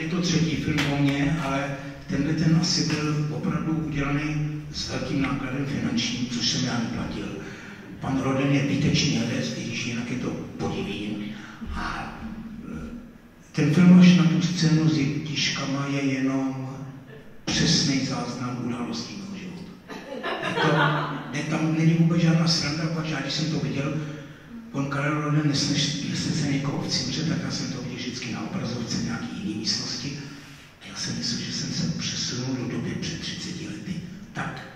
je to třetí film o mě, ale tenhle ten asi byl opravdu udělaný s velkým nákladem finančním, což jsem já neplatil. Pan Roden je výtečný herec, když jinak je to podivím. A e, ten film až na tu scénu s tížkama je jenom přesný záznam událostí mého života. Ne, tam není vůbec žádná sranda, protože já když jsem to viděl, on Karel Roden nesne se někoho v cimře, tak já jsem to vždycky na obrazovce nějaký jiný místnosti. A já jsem myslel, že jsem se přesunul do doby před 30 lety. Tak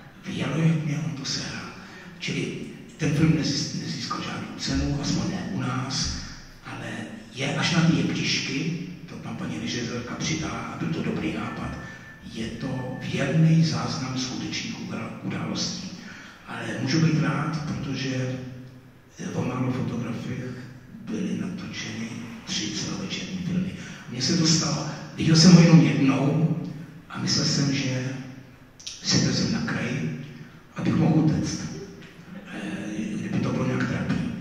mě on to sehrál. Čili ten film nezískal žádnou cenu, aspoň ne u nás, ale je až na ty jeptišky, to tam paní režisérka přidá a byl to dobrý nápad, je to věrný záznam skutečných událostí. Ale můžu být rád, protože o málo fotografiích byly natočeny tři celovečerní filmy. Mně se to stalo, viděl jsem ho jenom jednou a myslel jsem, že si jsem na kraji, abych mohl utéct. E, kdyby to bylo nějak trapný.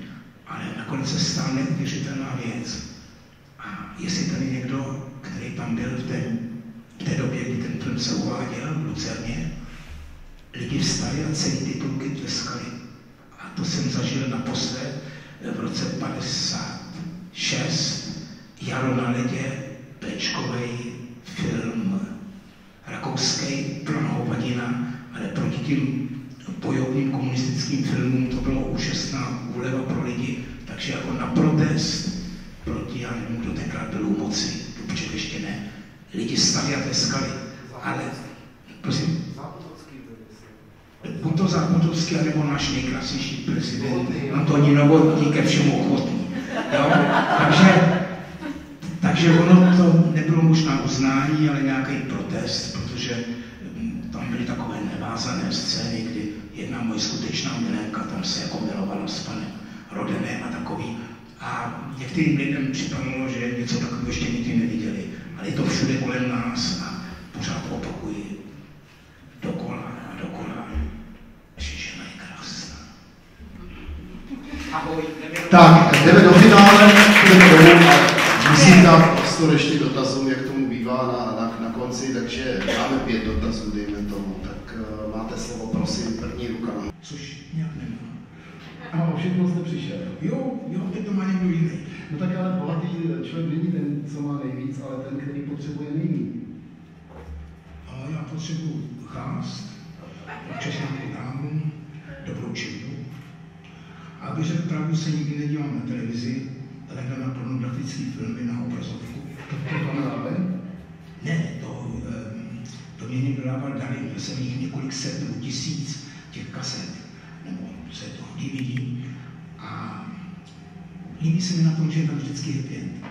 Ale nakonec se stala neuvěřitelná věc. A jestli tady někdo, který tam byl v té, v té době, kdy ten film se uváděl v Lucerně, lidi vstali a celý titulky tleskali. A to jsem zažil naposled v roce 56. Jaro na ledě, Pečkovej film. Rakouský plná hovadina, ale proti těm bojovým komunistickým filmům to bylo úžasná úleva pro lidi, takže jako na protest proti, já nevím, kdo tenkrát byl u moci, Dubček ještě ne, lidi stali a tleskali, ale prosím, buď to Zápotovský, nebo náš nejkrásnější prezident? Antonín Novotný ke všemu ochotný. Jo? Takže takže ono to nebylo možná uznání, ale nějaký protest, protože hm, tam byly takové nevázané scény, kdy jedna moje skutečná milenka tam se jako milovala s panem Rodenem a takový. A některým lidem připadalo, že něco takového ještě nikdy neviděli. Ale je to všude kolem nás a pořád opakuji dokola a dokola. Je krásná. Ahoj. Tak, jdeme do dát prostor ještě dotazům, jak tomu bývá na, na, na konci, takže máme pět dotazů, dejme tomu. Tak uh, máte slovo, prosím, první ruka. Což nějak nemá. A všechno jste přišel. Jo, jo, teď to má někdo jiný. No tak ale bohatý člověk není ten, co má nejvíc, ale ten, který potřebuje nejméně. A já potřebuji chást, občas nějakou dámu, dobrou činu. A aby řekl pravdu, se nikdy nedívám na televizi, takhle na pornografické filmy na obrazovku. To, to tam dáme? Ne, to, um, to mě někdo dával dary, měl jsem jich několik set nebo tisíc těch kaset, nebo se to DVD. A líbí se mi na tom, že je tam vždycky happy end.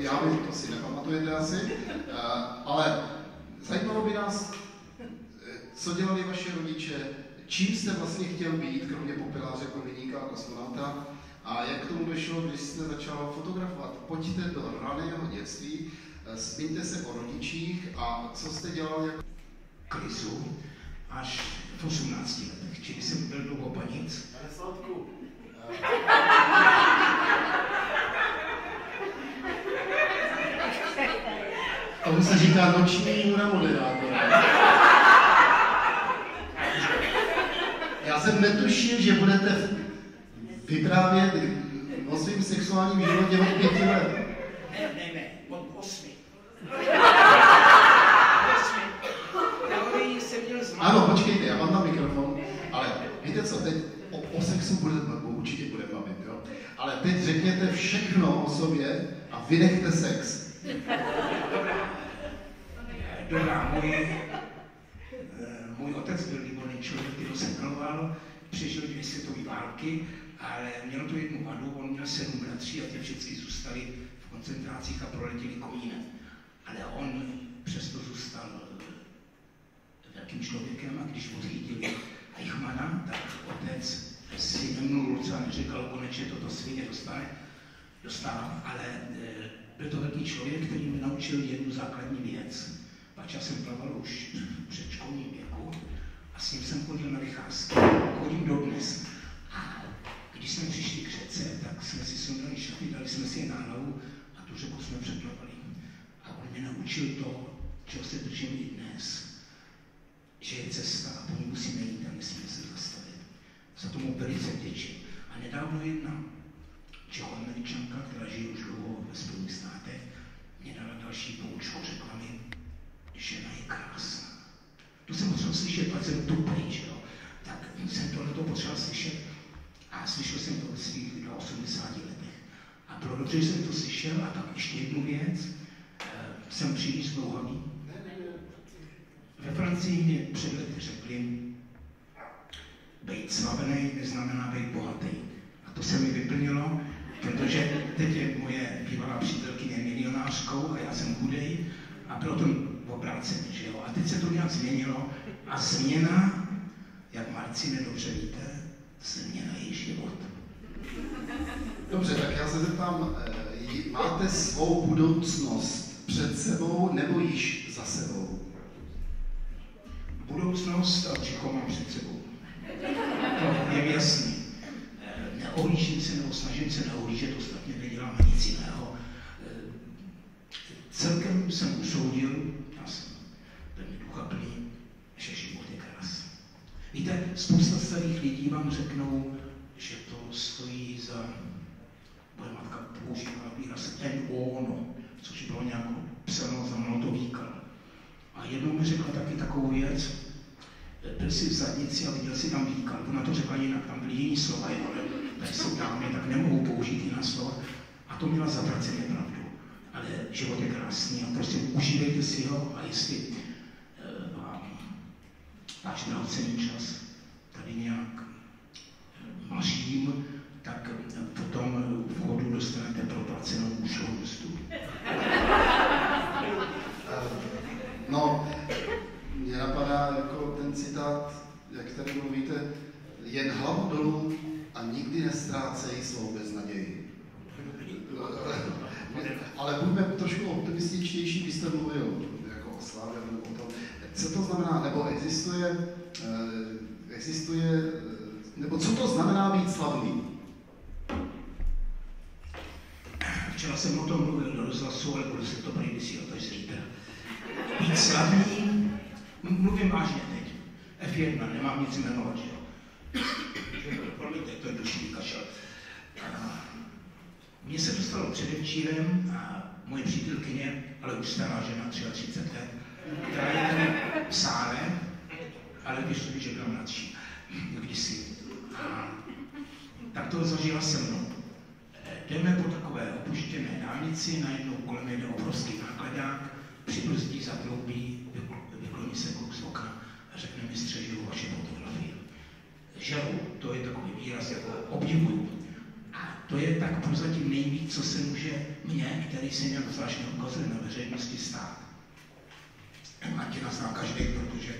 Já vím, to si nepamatujete asi, ale zajímalo by nás, co dělali vaše rodiče, čím jste vlastně chtěl být, kromě popeláře, povinníka a kosmonauta, a jak k tomu došlo, když jste začal fotografovat? Pojďte do raného dětství, eh, zmiňte se o rodičích a co jste dělal jako klizu až v 18 letech, čili jsem byl do Opanic. Sladku. Tomu se říká noční můra moderátora. Já jsem netušil, že budete vyprávět o svém sexuálním životě od pěti let. Ne, ne, ne, od osmi. Ano, počkejte, já mám na mikrofon, ale víte co, teď o, o sexu budeme, určitě budeme bavit, jo? Ale teď řekněte všechno o sobě a vynechte sex. Dobrá, můj, můj otec byl výborný člověk, který se miloval, přežil dvě světové války, ale měl to jednu vadu, on měl sedm bratří a ty všichni zůstali v koncentrácích a proletěli komínem. Ale on přesto zůstal velkým člověkem a když odchytili Eichmana, tak otec si nemnul ruce a neřekl, konečně toto svině dostane, dostává, ale e, byl to velký člověk, který mi naučil jednu základní věc. Pač já jsem plaval už v předškolním věku a s ním jsem chodil na vycházky. Chodím dodnes. A když jsme přišli k řece, tak jsme si sundali šaty, dali jsme si je na hlavu a naučil to, čeho se držím i dnes, že je cesta a po ní musíme jít a nesmíme se zastavit. Za tomu velice vděčím. A nedávno jedna Čechoameričanka, která žije už dlouho ve Spojených státech, mě dala další poučku, řekla mi, žena je krásná. To jsem musel slyšet, pak jsem tupý, že jo. Tak jsem tohle to potřeboval slyšet a slyšel jsem to ve svých 80 letech. A pro dobře jsem to slyšel a tak ještě jednu věc, e, jsem příliš zdlouhavý. Ve Francii mě před lety řekli, být slavený neznamená být bohatý. A to se mi vyplnilo, protože teď je moje bývalá přítelkyně milionářkou a já jsem chudej a bylo to obráceně, že jo. A teď se to nějak změnilo a změna, jak Marci dobře víte, změna je život. Dobře, tak já se zeptám, eh, máte svou budoucnost před sebou nebo již za sebou? Budoucnost a břicho mám před sebou. To je jasný. Eh, neohlížím se nebo snažím se neohlížet, ostatně nedělám nic jiného. Eh, celkem jsem usoudil, já jsem velmi duchaplný, že život je krásný. Víte, spousta starých lidí vám řeknou, že to stojí za, moje matka používala výraz ono, což bylo nějak psáno za mnou to výkal. A jednou mi řekla taky takovou věc, byl si v zadnici a viděl si tam výkal. Ona to řekla jinak, tam byly jiný slova, ale tady jsou dámy, tak nemohou použít jiná slova. A to měla zatraceně pravdu. Ale život je krásný a prostě užívejte si ho a jestli váš drahocený čas tady nějak e, mařím, tak potom v chodu dostanete proplacenou ušlou mzdu. No, mě napadá jako ten citát, jak tady mluvíte, jen hlavu dolů a nikdy nestrácej svou beznaději. Ale buďme trošku optimističtější, vy jste mluvil jako o slávě nebo o tom. Co to znamená, nebo existuje, eh, existuje, nebo co to znamená být slavný? Včera jsem o tom mluvil do rozhlasu, ale budu se to prý vysílat až zítra. Být slavný, mluvím vážně teď. F1, nemám nic jmenovat, že jo. Promiňte, to je duší kašel. Mně se dostalo předevčírem a moje přítelkyně, ale už stará žena, 33 let, v sále, ale když to že byla mladší, kdysi. A tak to zažila se mnou. Jdeme po takové opuštěné dálnici, najednou kolem jde obrovský nákladák, přibrzdí, zatloubí, vykloní se kluk z okna a řekne mi střežuju vaše fotografie. Žalu, to je takový výraz jako obdivuju. A to je tak prozatím nejvíc, co se může mě, který se nějak zvláštně ukazuje na veřejnosti stát. Martina zná každý, protože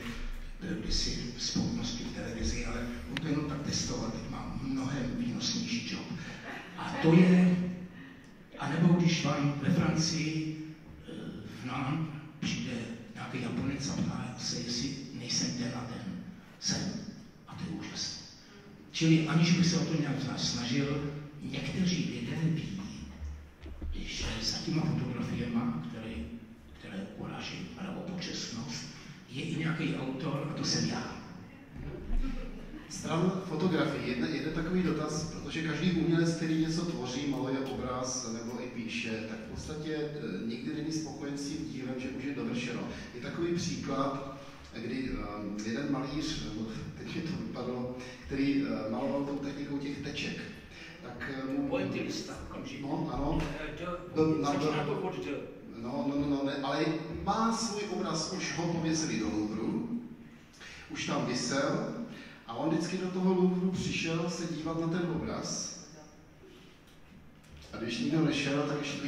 byl kdysi spolnosti v televizi, ale on to jenom tak testoval, teď má mnohem výnosnější job. A to je, anebo když vám ve Francii eh, v nám přijde nějaký Japonec a ptá se, jestli nejsem den a den. Jsem. A to je úžasné. Čili aniž bych se o to nějak snažil, někteří lidé ví, že za těma fotografiemi, které, které uráží počestnost, je i nějaký autor a to jsem já. Stran fotografii. Jeden, jeden takový dotaz, protože každý umělec, který něco tvoří, maluje obraz nebo i píše, tak v podstatě e, nikdy není spokojen s tím dílem, že už je dovršeno. Je takový příklad, kdy um, jeden malíř, nebo teď mi to vypadlo, který uh, maloval tou technikou těch teček, tak mu... Pointillista, No, ano. Do, na, do, No, no, no, no, ne, ale má svůj obraz, už ho pověsili do Louvru, už tam vysel, a on vždycky do toho Louvru přišel se dívat na ten obraz. A když nikdo nešel, tak ještě tu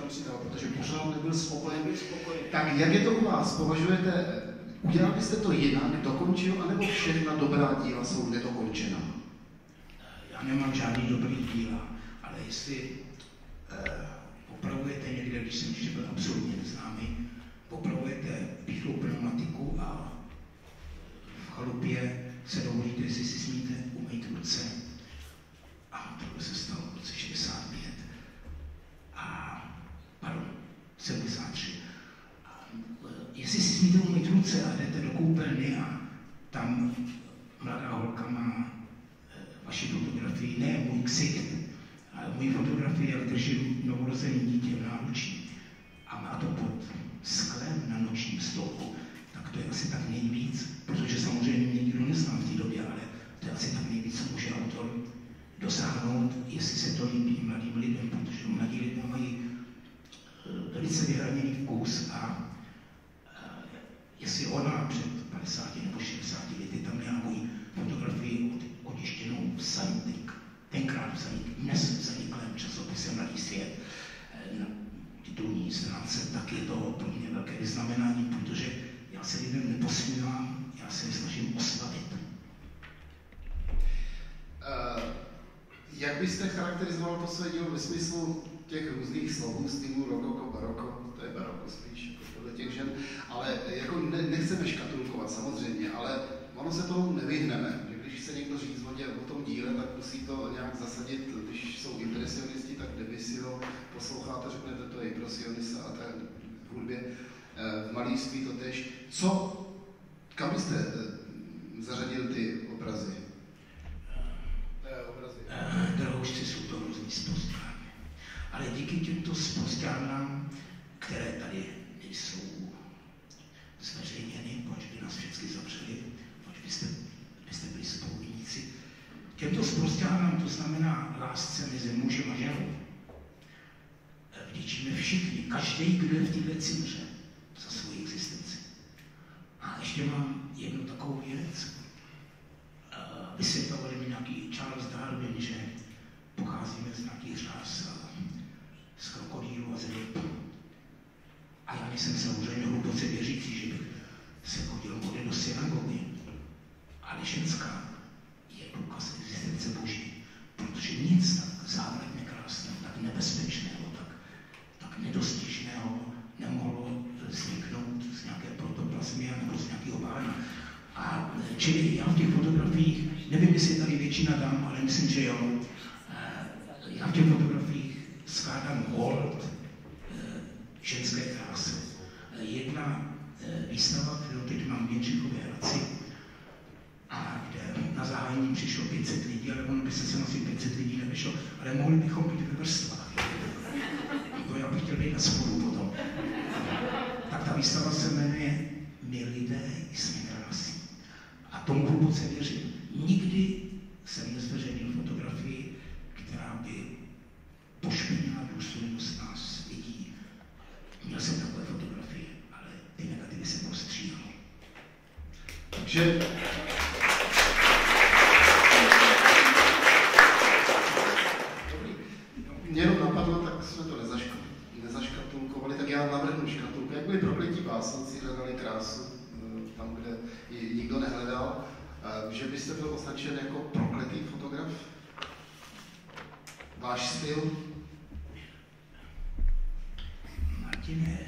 tam přidal, protože pořád nebyl spokojen. Tak jak je to u vás? Považujete, udělali jste to jinak, dokončil, anebo všechna dobrá díla jsou nedokončená? Já nemám žádný dobrý díla, ale jestli eh, opravujete někde, když jsem ještě byl absolutně neznámý, opravujete pichlou pneumatiku a v chalupě se dovolíte, jestli si smíte umýt ruce. A tohle se stalo v roce 65. A, pardon, 73. musíte umít ruce a jdete do koupelny a tam mladá holka má eh, vaši fotografii, ne můj ksicht, můj fotografii, jak držím novorozený dítě v náručí a má to pod sklem na nočním stolku, tak to je asi tak nejvíc, protože samozřejmě mě nikdo nezná v té době, ale to je asi tak nejvíc, co může autor dosáhnout, jestli se to líbí mladým lidem, protože mladí lidé mají eh, velice vyhraněný vkus a eh, jestli ona před 50 nebo 60 lety tam měla moji fotografii otištěnou v Saník, tenkrát v Saník, dnes v zaniklém časopise Mladý svět, eh, na titulní stránce, tak je to pro mě velké vyznamenání, protože já se lidem neposmívám, já se snažím oslavit. Uh, jak byste charakterizoval to své dílo ve smyslu těch různých slovů týmu rokoko, baroko, to je baroko spíš, jako podle těch žen, ale jako ne, nechceme škatulkovat samozřejmě, ale ono se tomu nevyhneme. Když se někdo říct o tom díle, tak musí to nějak zasadit, když jsou impresionisti, tak Debussyho posloucháte, řeknete, to je impresionista a tak v hudbě, eh, v malířství to tež. Co, kam byste eh, zařadil ty obrazy? Droužci jsou to různý zprostání. Ale díky těmto zprostánám, které tady nejsou zveřejněny, proč by nás všechny zavřeli, proč byste, byste byli spoluviníci, těmto zprostánám, to znamená lásce mezi mužem a ženou, vděčíme všichni, každý, kdo je v této cimře za svoji existenci. A ještě mám jednu takovou věc. Vysvětlovali mi nějaký Charles Darwin, že pocházíme z nějakých řas, z krokodýlu a z ryb. A já nejsem samozřejmě hluboce věřící, že bych se chodil modlit do synagogy. Ale ženská je důkaz existence Boží, protože nic tak závratně krásného, tak nebezpečného, tak, tak nedostižného nemohlo vzniknout z nějaké protoplazmy nebo z nějakého bána. A čili já v těch fotografiích, nevím, jestli je tady většina dám, ale myslím, že jo, já v těch fotografiích skládám hold eh, ženské krásy. Jedna výstava, kterou teď mám v Jindřichově Hradci, a kde na zahájení přišlo 500 lidí, ale ono by se sem asi 500 lidí nevyšlo, ale mohli bychom být ve vrstvách. To já bych chtěl být na spodu potom. Tak ta výstava se jmenuje My lidé jsme krásní. A tomu hluboce věřím. Nikdy jsem nezveřejnil fotografii, která by pošpinila důstojnost nás lidí. Měl jsem takové fotografie, ale ty negativy jsem postříhal. Takže mě jenom napadlo, tak jsme to nezaškatulkovali, tak já navrhnu škatulku. Jak byli prokletí básníci, hledali krásu eh, tam, kde ji nikdo nehledal, eh, že byste byl označen jako prokletý fotograf? Váš styl? Martine,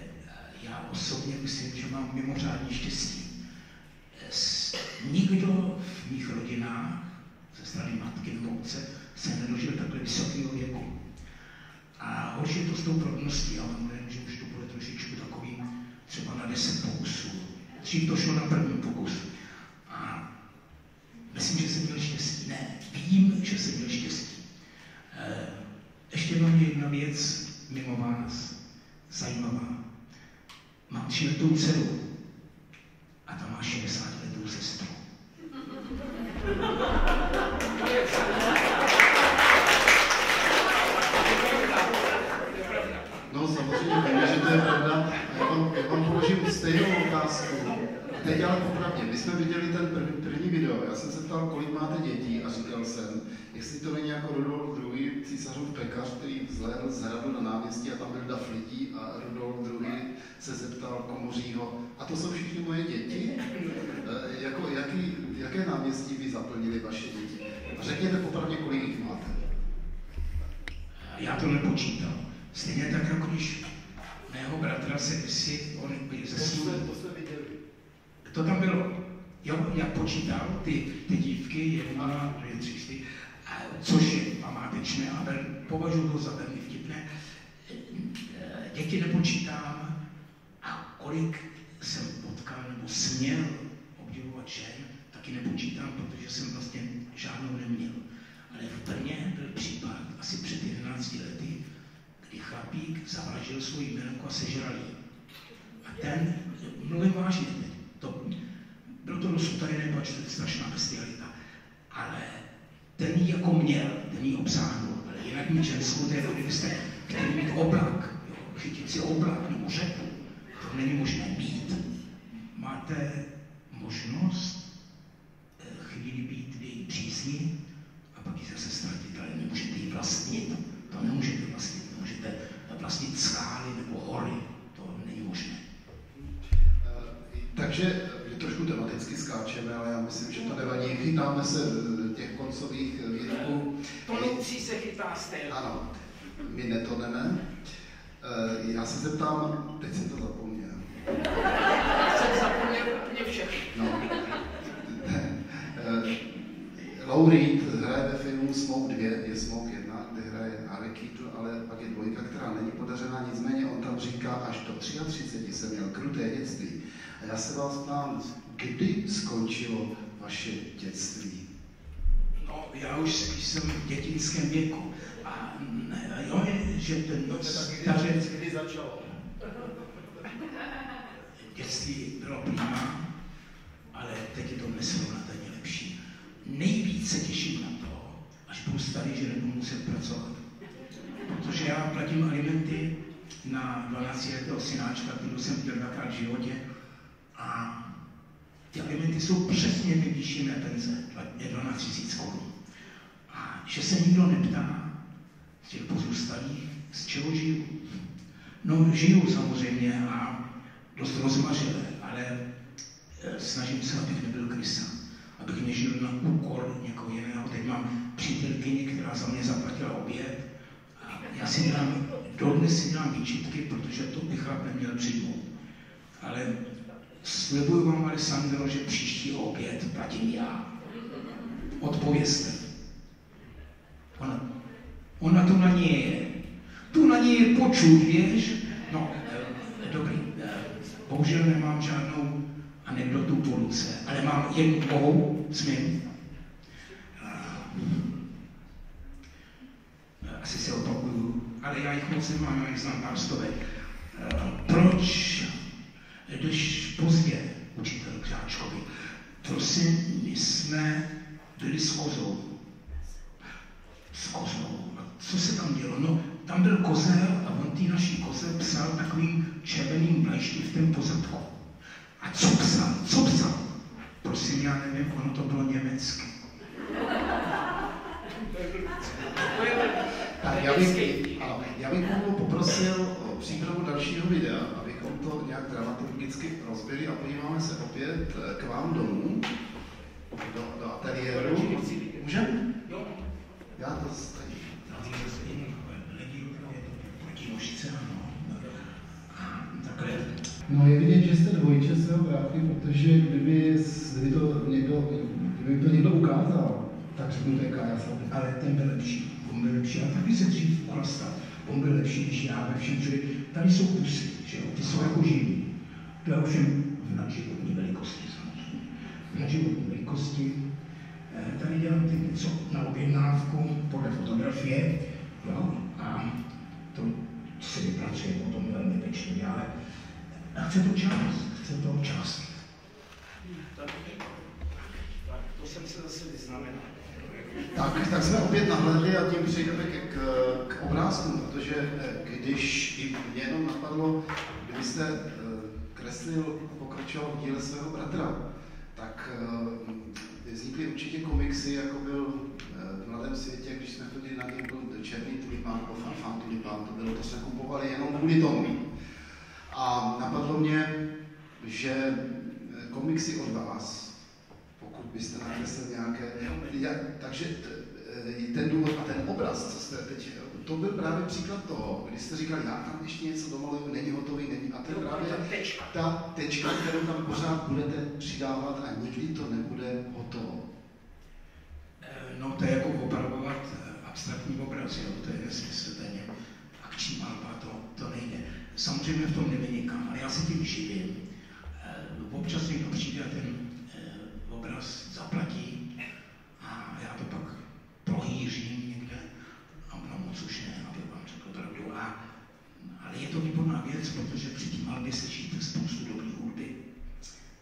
já osobně myslím, že mám mimořádně štěstí. Nikdo v mých rodinách ze strany matky nebo otce se nedožil takhle vysokého věku. A horší je to s tou plodností, ale mluvím, že už to bude trošičku takový třeba na 10 pokusů. Dřív to šlo na první pokus. A myslím, že jsem měl štěstí. Ne, vím, že jsem měl štěstí. E, ještě mám jedna věc mimo vás, zajímavá. Mám tříletou dceru a ta má 60 letou sestru. No samozřejmě víme, že to je pravda. Já vám, já vám položím stejnou otázku. Teď ale popravdě, my jsme viděli ten první, první video, já jsem se ptal, kolik máte dětí a říkal jsem, jestli to není jako Rudolf II. císařův pekař, z hradu na náměstí a tam byl dav lidí a Rudolf II. se zeptal komořího, a to jsou všichni moje děti? E, jako, jaký, jaké náměstí by zaplnili vaše děti? A řekněte popravdě, kolik jich máte. Já to nepočítal. Stejně tak, jako když mého bratra se si, on ze svůj... To tam bylo. Jo, já počítal ty, ty dívky, jedna, dvě, tři, čtyři, což je památečné a považuji to za velmi vtipné. Děti nepočítám a kolik jsem potkal směl obdivovat žen, taky nepočítám, protože jsem vlastně žádnou neměl. Ale v Brně byl případ asi před 11 lety, kdy chlapík zavražil svou jmenku a sežral jí. A ten, mluvím vážně teď, to, bylo to dost utajené, pač to je strašná bestialita, ale ten jí jako měl, ten jí obsáhnul, ale jinak mít ženskou, to je kdybyste chtěli mít oblak, chytit si oblak nebo řeku, to není možné mít. Máte možnost eh, chvíli být v její přísni a pak ji zase ztratit, ale nemůžete ji vlastnit. To nemůžete vlastnit. Můžete vlastnit skály nebo hory. To není možné. Eh, takže my trošku tematicky skáčeme, ale já myslím, že to nevadí. Chytáme se těch koncových výroků. Tonoucí se chytá styl. Ano, my netoneme. Eh, já se zeptám, teď jsem to zapomněl. Já jsem zapomněl úplně všechno. No. Lou Reed hraje ve filmu Smoke 2, je Smoke 1, kde hraje Harry Keitel, ale pak je dvojka, která není podařená, nicméně on tam říká, až do 33 jsem měl kruté dětství. A já se vás ptám, kdy skončilo vaše dětství? No, já už jsem v dětinském věku. A jo, je, že ten no, stařec... Kdy začalo? Dětství bylo prima, ale teď je to nesrovnatelně lepší. Nejvíc se těším na to, až budu starý, že nebudu muset pracovat. Protože já platím alimenty na 12 letého synáčka, kterou jsem chtěl dvakrát v životě. A ty alimenty jsou přesně nejvyšší mé penze, je 12 000 korun. A že se nikdo neptá těch pozůstalých, z čeho žiju. No, žiju samozřejmě a dost rozmařile, ale eh, snažím se, abych nebyl krysa, abych nežil na úkor někoho jiného. Teď mám přítelkyni, která za mě zaplatila oběd a já si dělám, dodnes si dělám výčitky, protože to bych chlap neměl přijmout. Ale slibuju vám, Alessandro, že příští oběd platím já. Odpovězte. Ona, ona tu na ní je. Tu na ní je počut, víš? No, eh, dobrý. Eh, bohužel nemám žádnou anekdotu po ruce, ale mám jednu mohou, smím. Eh, asi se opakuju, ale já jich moc nemám, já jich znám pár stovek. Proč jdeš pozdě, učitel k žáčkovi. Prosím, my jsme byli s kozou. S kozou. A co se tam dělo? No, tam byl kozel a on tý naší koze psal takovým červeným bleštivtem po zadku. A co psal? Co psal? Prosím, já nevím, ono to bylo německy. Tak já bych, ano, já bych poprosil o přípravu dalšího videa, abychom to nějak dramaturgicky rozbili a podíváme se opět eh, k vám domů, do, do ateliéru. Můžeme? Já to. No je vidět, že jste dvojče svého bráchy, protože kdyby, kdyby, to někdo, kdyby to někdo ukázal, tak řeknu, to je Kája Ale ten byl lepší, on byl lepší. A taky se dřív uklastal. On byl lepší než já ve všem, čili tady jsou kusy, že jo, ty jsou jako živí. To je ovšem v nadživotní velikosti samozřejmě. V nadživotní velikosti. Eh, tady dělám teď něco na objednávku podle fotografie, jo, a to se vypracuje potom velmi pečlivě, ale chce to čas, chce to čas. Tak, to jsem se zase vyznamenal. Tak, tak jsme opět nahlédli a tím přejdeme k, k obrázkům, protože eh, když i mě jenom napadlo, kdybyste eh, kreslil a pokračoval v díle svého bratra, tak vznikly určitě komiksy, jako byl v Mladém světě, když jsme chodili na něj, byl Černý tulipán nebo Fanfan tulipán, to bylo, to jsme kupovali jenom kvůli tomu. A napadlo mě, že komiksy od vás, pokud byste nakreslil nějaké, takže ten důvod a ten obraz, co jste teď, to byl právě příklad toho, kdy jste říkali, já tam ještě něco domaluju, není hotový, není. A to je právě ta tečka, kterou tam pořád budete přidávat a nikdy to nebude hotovo. Eh, no to je jako opravovat eh, abstraktní obraz, jo? to je nesmysl, to je akční malba, to, to nejde. Samozřejmě v tom nevynikám, ale já se tím živím. Eh, občas někdo přijde a ten obraz zaplatí a já to pak prohýřím někde a no moc už ne, aby vám řekl pravdu. A, ale je to výborná věc, protože při tím malbě slyšíte spoustu dobrý hudby.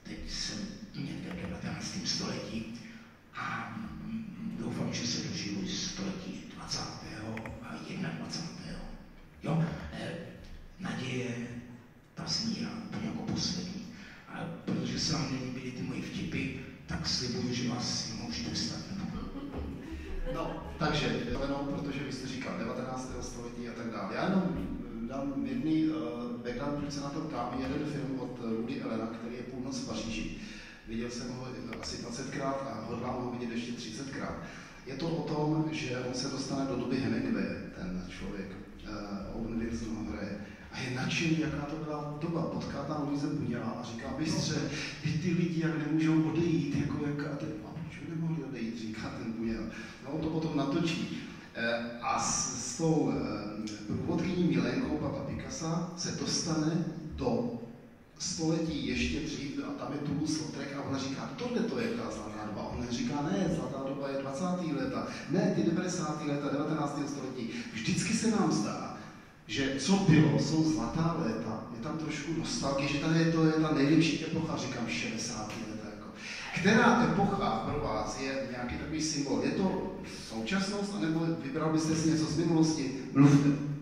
Teď jsem někde v 19. století a doufám, že se dožiju století 20. a 21. Jo? E, naděje, ta smíra, to jako poslední. A protože se vám nelíbily ty moje vtipy, tak slibuju, že vás můžu dostat. No, takže, jenom, protože vy jste říkal 19. století a tak dále. Já jenom dám jedný uh, background, proč se na to ptám. Jeden film od Woody Elena, který je Půlnoc v Paříži. Viděl jsem ho asi 20krát a hodlám ho vidět ještě 30krát. Je to o tom, že on se dostane do doby Hemingway, ten člověk. Uh, Owen Wilson hraje a je nadšený, jaká to byla doba. Potká tam Luise Buněla a říká, mistře, ty, ty lidi jak nemůžou odejít, jako jak, a ten, a proč nemohli odejít, říká ten Buněl. No on to potom natočí. E, a s, s tou e, průvodkyní Milenkou Papa Picasso se dostane do století ještě dřív a tam je Toulouse-Lautrec a ona říká, tohle to je ta zlatá doba. On říká, ne, zlatá doba je 20. leta, ne, ty 90. leta, 19. století. Vždycky se nám zdá, že co bylo, jsou zlatá léta, je tam trošku nostalgie, že tady je to je ta nejlepší epocha, říkám 60. leta. Jako. Která epocha pro vás je nějaký takový symbol? Je to současnost, anebo vybral byste si něco z minulosti? Mluvte.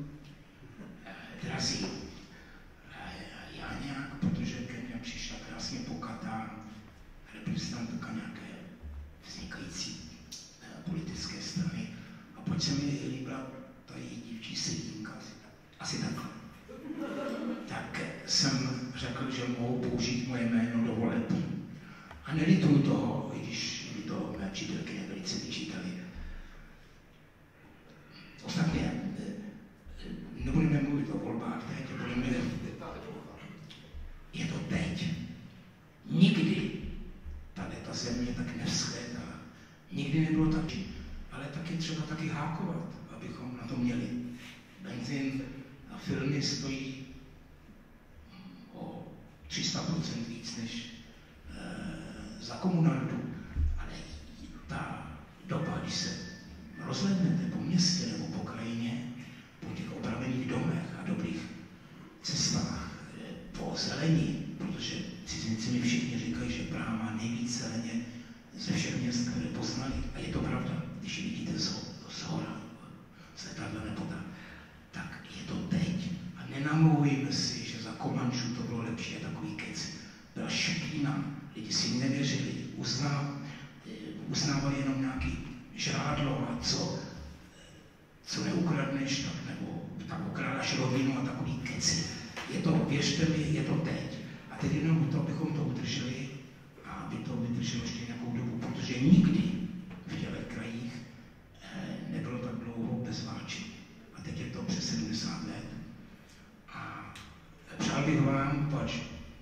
Vám, pač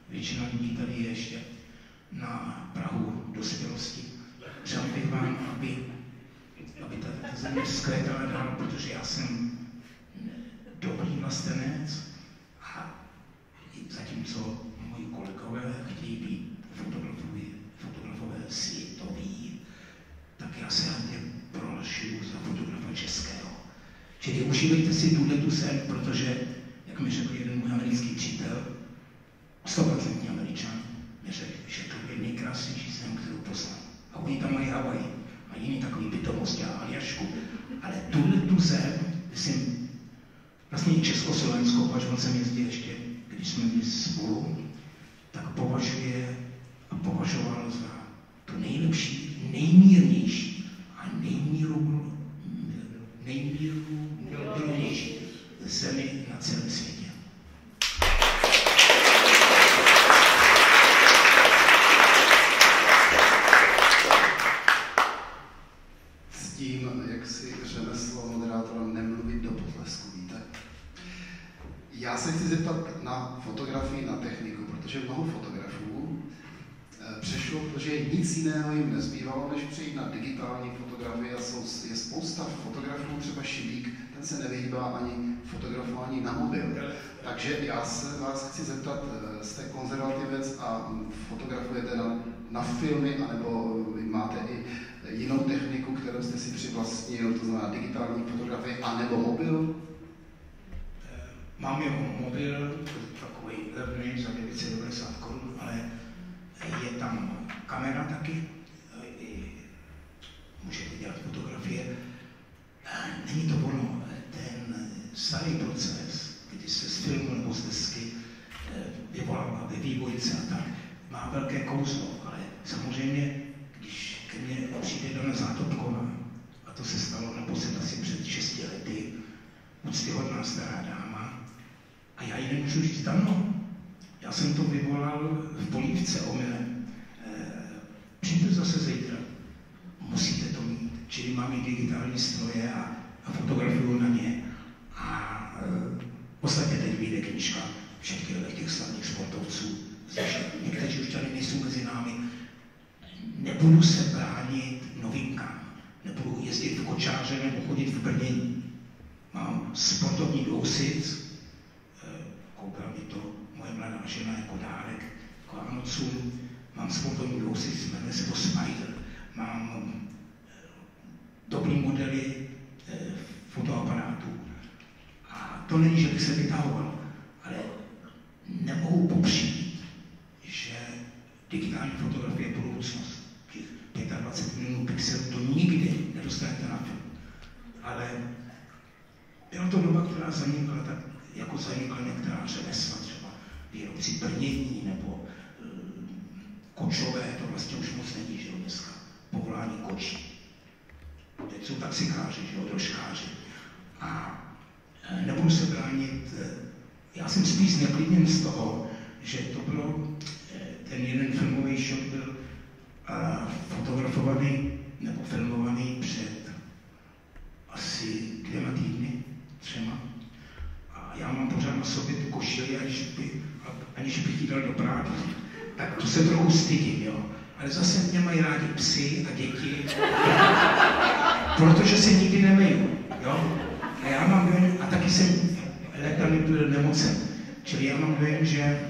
většina lidí tady je ještě na Prahu dospělosti, přál bych vám, aby, aby ta, ta země zkvétala dál, protože já jsem dobrý vlastenec a zatímco moji kolegové chtějí být fotografové, fotografové světoví, tak já se hlavně prohlašuju za fotografa českého. Čili užívejte si tuhle tu sen, protože, mi řekl jeden můj americký přítel, 100% američan, mi řekl, že to je nejkrásnější sen, kterou poznal. A oni tam mají Havaj, a jiný takový bytomosti a Aljašku. Ale tuhle tu zem, myslím, vlastně Československo, až on jsem jezdil ještě, když jsme byli spolu, tak považuje a považoval za to nejlepší, nejmírnější a nejmíru, nejmírumější zemi na celém světě. S tím, jak si řemeslo moderátora nemluvit do potlesku, víte? Já se chci zeptat na fotografii, na techniku, protože mnoho fotografů eh, přešlo, protože nic jiného jim nezbývalo, než přejít na digitální fotografii a jsou, je spousta fotografů, třeba Šilík, ten se nevyhýbá ani fotografování na mobil. Takže já se vás chci zeptat, eh, jste konzervativec a fotografujete na, na filmy, anebo vy máte i jinou techniku, kterou jste si přivlastnil, to znamená digitální fotografie, anebo mobil? Eh, mám jeho mobil, takový levný za 990 korun, ale je tam kamera taky, můžete dělat fotografie. Není to ono, ten starý proces, kdy se z filmu nebo z desky eh, vyvolává ve vývojce a tak, má velké kouzlo, ale samozřejmě, když ke mně přijde Dana Zátopková, a to se stalo naposled asi před 6 lety, úctyhodná stará dáma, a já jí nemůžu říct ano. Já jsem to vyvolal v polívce omylem. E, přijďte zase zítra musíte to mít. Čili mám i digitální stroje a, a fotografuju na ně. A e, ostatně teď vyjde knižka všech těch slavných sportovců. Někteří už tady nejsou mezi námi. Nebudu se bránit novinkám. Nebudu jezdit v kočáře nebo chodit v brnění. Mám sportovní dlousic, e, koupila mi to moje mladá žena jako dárek k Vánocům. Mám sportovní dlousic, jmenuje se to Spider mám eh, dobrý modely eh, fotoaparátů. A to není, že bych se vytahoval, ale nemohu popřít, že digitální fotografie je budoucnost. Těch 25 milionů pixelů to nikdy nedostanete na film. Ale byla to doba, která zanikla tak, jako zanikla některá řemesla, třeba výrobci brnění nebo e, kočové, to vlastně už moc není, že dneska povolání kočí. Teď jsou taxikáři, že jo, drožkáři. A e, nebudu se bránit, e, já jsem spíš neklidněn z toho, že to bylo, e, ten jeden filmový shot byl fotografovaný nebo filmovaný před asi dvěma týdny, třema. A já mám pořád na sobě tu košili, aniž, by, aniž bych ji dal do práce. Tak to se trochu stydím, jo ale zase mě mají rádi psy a děti, protože se nikdy nemejí. Jo? A já mám dojem, a taky jsem léta byl nemocen, čili já mám dojem, že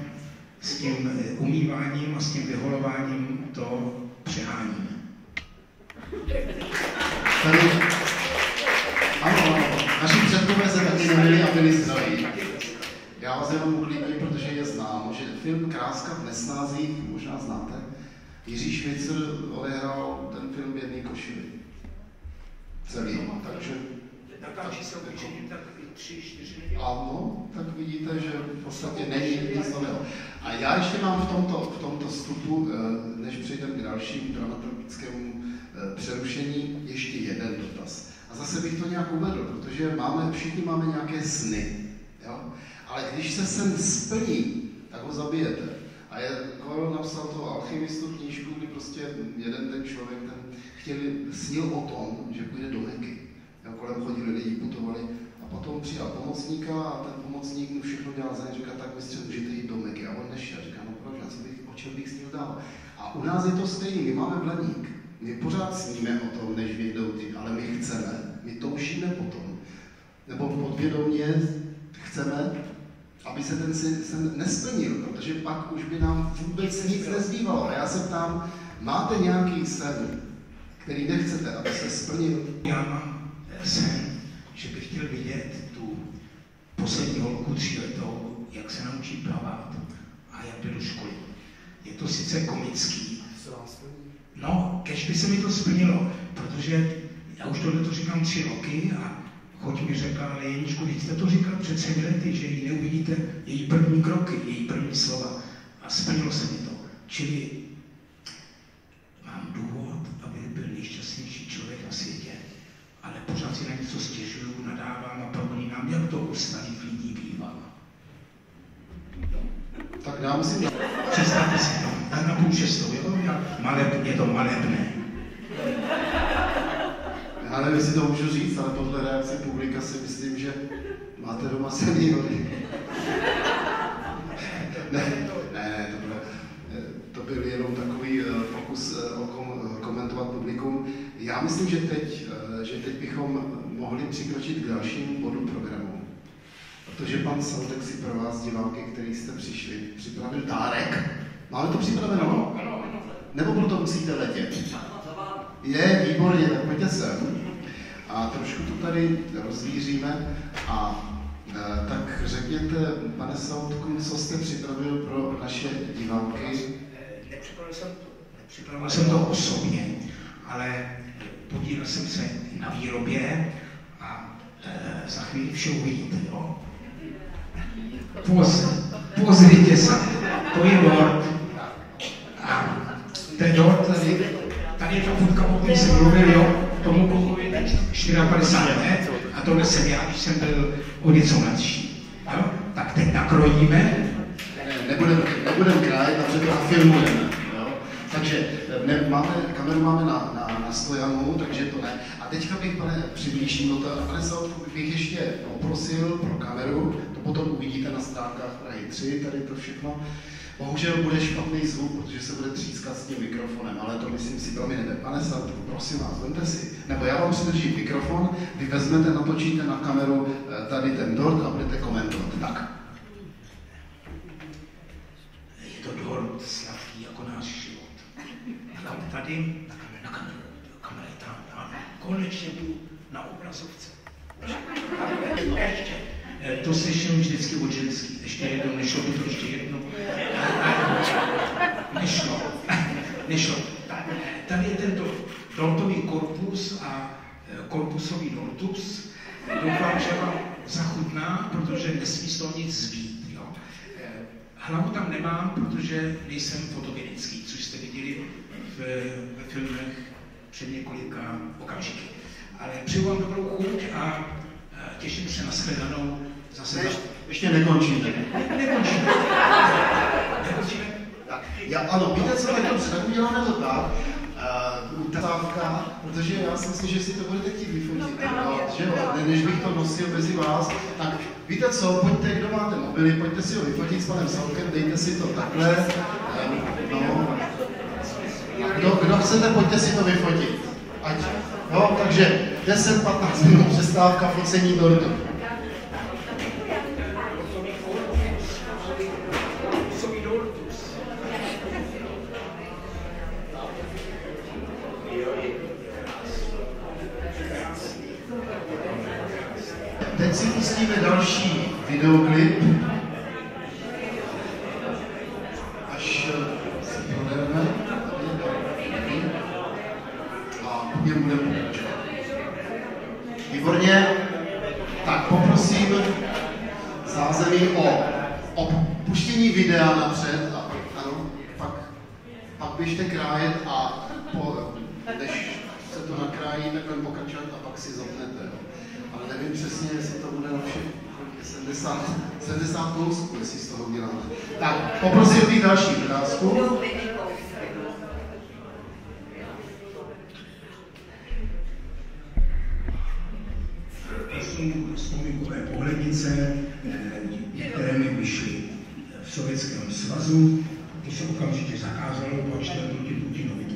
s tím eh, umýváním a s tím vyholováním to přeháním. Tady, ano, naši předkové se taky neměli a byli zdraví. Já vás jenom uklidním, protože je znám, že film Kráska v nesnázích, možná znáte, Jiří Švicer odehrál ten film v jedné košili. Celý, takže... Natáčí se obyčejně tak tři, čtyři Ano, tak vidíte, že v podstatě není nic nového. A já ještě mám v tomto, v tomto vstupu, eh, než přejdeme k dalšímu dramaturgickému eh, přerušení, ještě jeden dotaz. A zase bych to nějak uvedl, protože máme, všichni máme nějaké sny. Jo? Ale když se sen splní, tak ho zabijete. A je, Koel napsal toho alchymistu knížku, kdy prostě jeden ten člověk ten chtěl, snil o tom, že půjde do Meky. Kolem chodili lidi, putovali potom přijal pomocníka a ten pomocník mu všechno dělal za říká, tak mistře, můžete jít do Meky. A on nešel, říká, no proč, já bych, o čem bych snil dál. A u nás je to stejné, my máme vledník. My pořád sníme o tom, než vyjdou ty, ale my chceme, my toužíme potom. Nebo podvědomě chceme, aby se ten sen nesplnil, protože pak už by nám vůbec nic nezbývalo. A já se ptám, máte nějaký sen, který nechcete, aby se splnil? Já mám sen, že bych chtěl vidět tu poslední holku tříletou, jak se naučí plavat a jak jde do školy. Je to sice komický. No, kež by se mi to splnilo, protože já už tohle to říkám tři roky a Choď mi řekla, ale Jeničku, když jste to říkal před třemi lety, že ji neuvidíte, její první kroky, její první slova. A splnilo se mi to. Čili já myslím, Představte si to, tak na půl šestou, jo? Maleb, je to malebné. Já nevím, jestli to můžu říct, ale podle reakce publika si myslím, že máte doma seniory. ne, ne, to, bylo, to byl jenom takový eh, pokus eh, komentovat publikum. Já myslím, že teď, eh, že teď bychom mohli přikročit k dalšímu bodu programu. Protože pan Saldek si pro vás, diváky, který jste přišli, připravil dárek. Máme to připraveno? Nebo proto musíte letět? Je, výborně, tak pojďte sem. A trošku to tady rozvíříme a e, tak řekněte, pane Soudku, co jste připravil pro naše diváky? Nepřipravil jsem to, nepřipravil jsem to osobně, ale podílel jsem se na výrobě a e, za chvíli vše uvidíte, jo? Poz, pozrite se, to je dort. A ten dort tady, tady je ta fotka, o které jsem mluvil, jo? Tomu pokoji 54 let a tohle jsem já, když jsem byl o něco mladší. Jo? Tak teď nakrojíme. Ne, nebudeme nebudem krájet, protože to filmujeme. Takže ne, máme, kameru máme na, na, na stojanu, takže to ne. A teďka bych, pane, přiblížím to, pane Saltku, bych ještě poprosil pro kameru, potom uvidíte na stránkách Prahy 3, tady to všechno. Bohužel bude špatný zvuk, protože se bude třískat s tím mikrofonem, ale to myslím si prominete. Pane Saltku, prosím vás, vemte si, nebo já vám přidržím mikrofon, vy vezmete, natočíte na kameru eh, tady ten dort a budete komentovat. Tak. Je to dort sladký jako náš život. A tady, na kameru, na kameru, kamera je tam, tam. Konečně budu na obrazovce. Ještě. Eh, To slyším vždycky od ženský. Ještě jednou, nešlo by to ještě jednou. Nešlo. Nešlo. Ta- Tady je tento dortový korpus a eh, korpusový dortus. Doufám, že vám zachutná, protože nesmí z toho nic zbýt. Jo? Eh, Hlavu tam nemám, protože nejsem fotogenický, což jste viděli v, ve filmech před několika okamžiky. Ale přeju vám dobrou chuť a těším se na shledanou zase. Ne, za- ještě nekončíme. Nekončíme. Nekončíme. Tak, já, ano, víte co, tak dobře, tak uděláme to tak. Uh, utávka, protože já si myslím, že si to budete chtít vyfotit, no, že jo, ne, než bych to nosil mezi vás, tak víte co, pojďte, kdo máte mobily, pojďte si ho vyfotit s panem Salkem, dejte si to takhle, no, kdo, kdo chcete, pojďte si to vyfotit, ať, no, takže 10-15 minut přestávka, focení dortu. Teď si pustíme další videoklip, až eh, se provedeme a po něm budeme pokračovat. Výborně, tak poprosím zázemí o, o puštění videa napřed a ano, pak, pak běžte krájet a po, než se to nakrájí, tak budeme pokračovat a pak si zapnete. Jo. Ale nevím přesně, jestli to bude na všech 70, 70 kousků, jestli z toho uděláme. Tak, poprosím bych další ukázku. Osm vzpomínkové pohlednice, eh, které mi vyšly v Sovětském svazu, to se okamžitě zakázalo po čtvrt proti Putinovi.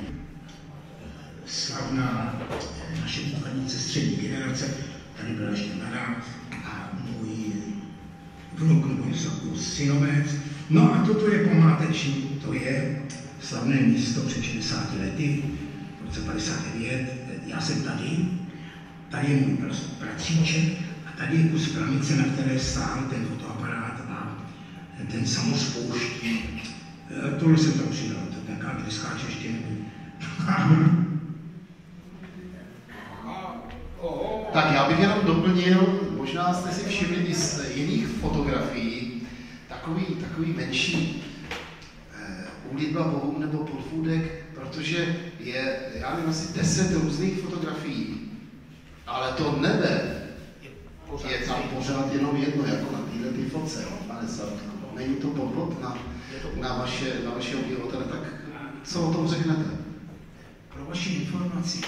Slavná eh, naše pohlednice střední generace, tady byla ještě mladá, a můj vnuk můj synovec. No a toto je památeční, to je slavné místo před 60 lety, v roce 59, já jsem tady, Tady je můj pras- pracíček a tady je kus pramice, na které stál ten fotoaparát a ten samospouští. Tohle jsem tam přidal, to kádr skáče ještě nevím. Tak já bych jenom doplnil, možná jste si všimli i z jiných fotografií, takový, takový menší eh, úlitba bohům nebo podfůdek, protože je, já nevím, asi deset různých fotografií, ale to nebe je tam pořád jenom jedno, jako na této ty fotce, jo, pane Sartko. Není to podvod na, na, vaše, na vaše obyvatele, tak co o tom řeknete? Pro vaši informaci,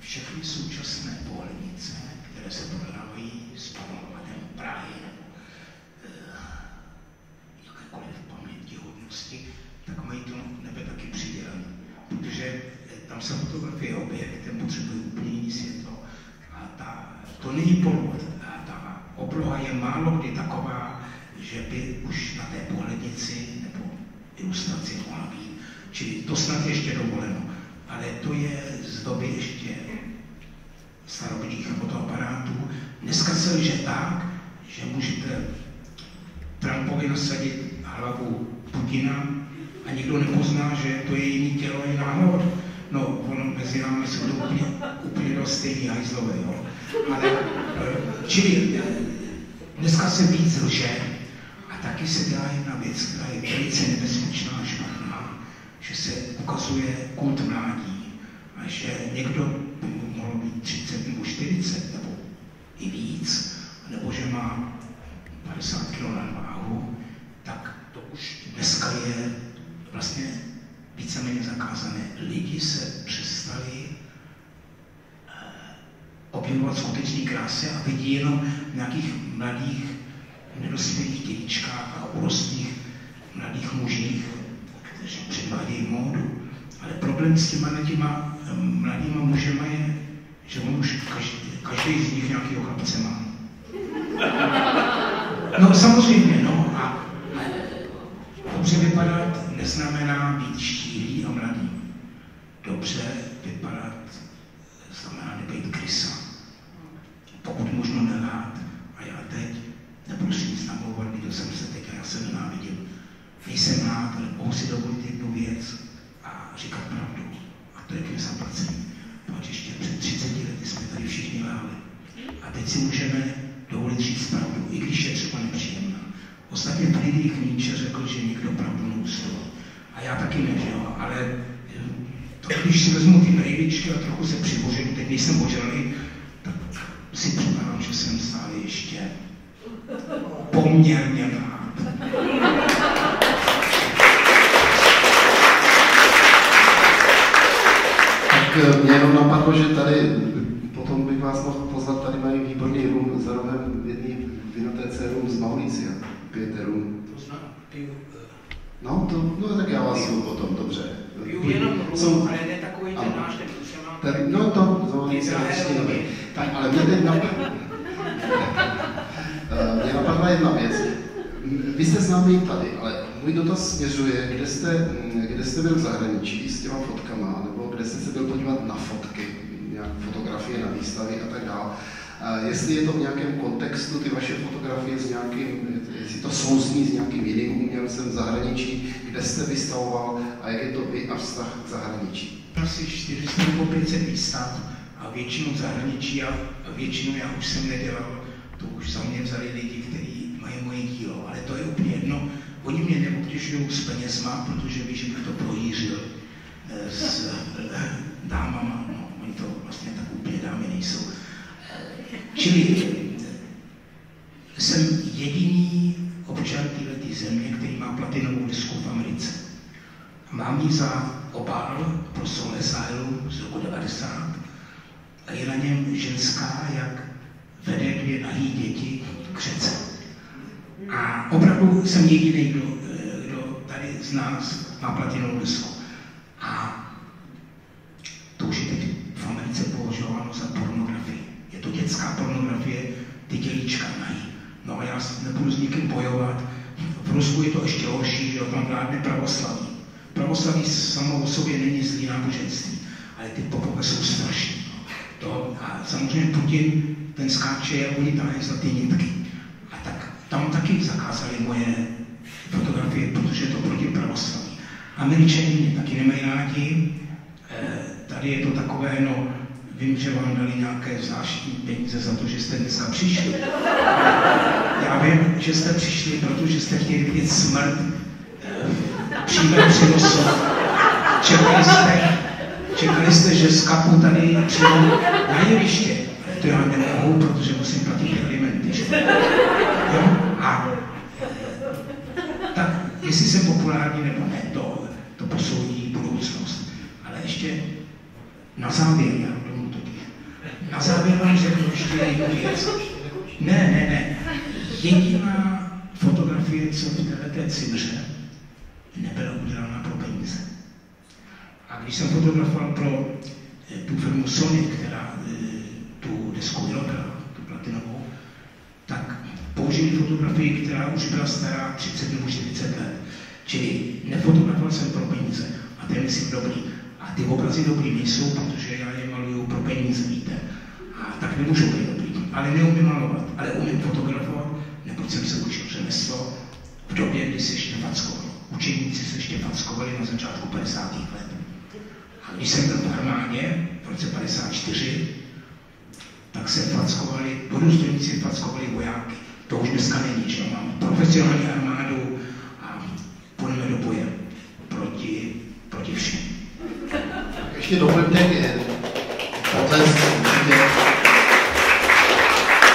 všechny současné pohlednice, které se prodávají s panovátem Prahy nebo eh, jakékoliv paměti hodnosti, tak mají to nebe taky přidělené. Protože eh, tam se fotografie objekt, ten potřebuje úplně jiný světlo. A ta to není podvod. Ta obloha je málo kdy taková, že by už na té pohlednici nebo ilustraci mohla být. Čili to snad ještě dovoleno. Ale to je z doby ještě starobních fotoaparátů. Dneska se lže tak, že můžete Trumpovi nasadit hlavu Putina a nikdo nepozná, že to je jiný tělo, jiná hlava. No, ono mezi námi jsou to úplně, úplně dost stejný hajzlové, jo. Ale, eh, čili eh, dneska se víc lže taky se dělá jedna věc, která je velice nebezpečná a špatná, že se ukazuje kult mládí a že někdo by mu mohlo být 30 nebo 40 nebo i víc, nebo že má 50 kg na váhu, tak to už dneska je vlastně víceméně zakázané. Lidi se přestali eh, objevovat skutečný krásy a vidí jenom nějakých mladých, nedospělých dědičkách a urostných mladých mužích, kteří předvádějí módu. Ale problém s těma těma eh, mladýma mužema je, že on už každý, každý z nich nějakého chlapce má. No samozřejmě, no a, dobře vypadat neznamená být štíhlý a mladý. Dobře vypadat znamená nebýt krysa. Pokud možno nelát. A já teď nebudu si nic namlouvat, viděl jsem se teď a já se nenávidím. Nejsem rád, ale mohu si dovolit jednu věc a říkat pravdu. A to je k zaplacení. Proč ještě před 30 lety jsme tady všichni láli. A teď si můžeme dovolit říct pravdu, i když je třeba nepříjemná. Ostatně Friedrich Nietzsche řekl, že nikdo pravdu neustal. A já taky ne, že jo, ale eh, to, když si vezmu ty brejličky a trochu se přibořím, teď nejsem ožralý, tak si připadám, že jsem stále ještě poměrně rád. Tak eh, mě jenom napadlo, že tady potom bych vás mohl pozvat, tady mají výborný rum za rohem jedný vinotéce rum z Mauricia, pijete rum. To znám, piju, eh, No, to, no tak já vás jdu potom, dobře. piju jenom rum, ale ne takový ten Ano. náš, ten už mám. Tak, no to, to Ty je drahé prostě rumy. dobré. Tak, ale mě teď napadla, Eh, mě napadla jedna věc. Vy jste známý tady, ale můj dotaz směřuje, kde jste, kde jste byl v zahraničí s těma fotkama, nebo kde jste se byl podívat na fotky, nějak fotografie na výstavy a tak dále. Jestli je to v nějakém kontextu, ty vaše fotografie s nějakým, jestli to souzní s nějakým jiným umělcem v zahraničí, kde jste vystavoval a jak je to vy a vztah k zahraničí. asi 400 nebo 500 výstav a většinu zahraničí a většinu já už jsem nedělal, to už za mě vzali lidi, kteří mají moje dílo, ale to je úplně jedno. Oni mě neobtěžují s penězma, protože ví, že bych to projířil eh, s eh, dámama, no, oni to vlastně tak úplně dámy nejsou. Čili eh, jsem jediný občan této země, který má platinovou disku v Americe. Mám ji za obal pro Soul Asylum z roku 90 a je na něm ženská, jak vede dvě nahý děti k řece. A opravdu jsem jediný, kdo, kdo tady z nás má platinovou desku. A to už je teď v Americe považováno za pornografii. Je to dětská pornografie, ty tělíčka nahý. No a já nebudu s nikým bojovat. V Rusku je to ještě horší, že tam vládne pravoslaví. Pravoslaví samo o sobě není zlý náboženství, ale ty popové jsou strašní. no. To, a samozřejmě Putin, ten skáče, oni tahají za ty nitky. A tak tam taky zakázali moje fotografie, protože je to proti pravoslaví. Američani mě taky nemají rádi, Eh, tady je to takové, no, vím, že vám dali nějaké zvláštní peníze za to, že jste dneska přišli. Já vím, že jste přišli, protože jste chtěli vidět smrt eh, přímém přenosu. Čekali jste, čekali jste, že z kapu tady přijdou na jeviště. To já nemohu, protože musím platit alimenty. A tak jestli jsem populární nebo ne, to, to posoudí budoucnost. Ale ještě na závěr, já domů totiž. Na závěr vám řeknu ještě jednu věc. Ne, ne, ne. Jediná fotografie, co v této cimře nebyla udělána pro peníze. A když jsem fotografoval pro eh, tu firmu Sony, která eh, tu desku vyrobila, platinovou, tak použili fotografii, která už byla stará 30 nebo 40 let. Čili nefotografoval jsem pro peníze. A to je myslím dobrý. A ty obrazy dobrý nejsou, protože já je maluju pro peníze, víte. A tak nemůžu být dobrý. Ale neumím malovat, ale umím fotografovat, neboť jsem se učil řemeslo v době, kdy se ještě fackoval. Učeníci se ještě fackovali na začátku 50. let. A když jsem byl v armádě v roce 54, tak se fackovali, důstojníci fackovali vojáky. To už dneska není, že máme profesionální armádu a půjdeme do boje proti, proti všem. Ještě doplňte,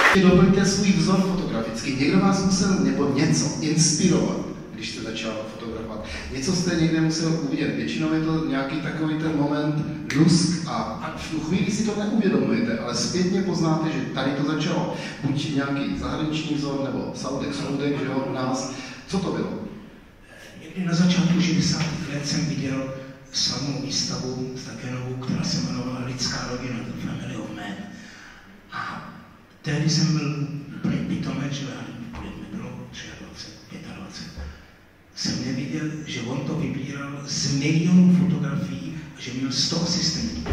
ještě doplňte svůj vzor fotografický. Někdo vás musel nebo něco inspirovat, když jste začal fotografovat. Něco jste někde musel uvidět. Většinou je to nějaký takový ten moment lusk a, a v tu chvíli si to neuvědomujete, ale zpětně poznáte, že tady to začalo. Buď nějaký zahraniční vzor nebo Saudek Soudek, že u nás. Co to bylo? Někdy na začátku 60. let jsem viděl slavnou výstavu z Takenovou, která se jmenovala Lidská rodina, The Family of Man. A tehdy jsem byl úplně že já Jsem neviděl, že on to vybíral z milionů fotografií a že měl 100 asistentů,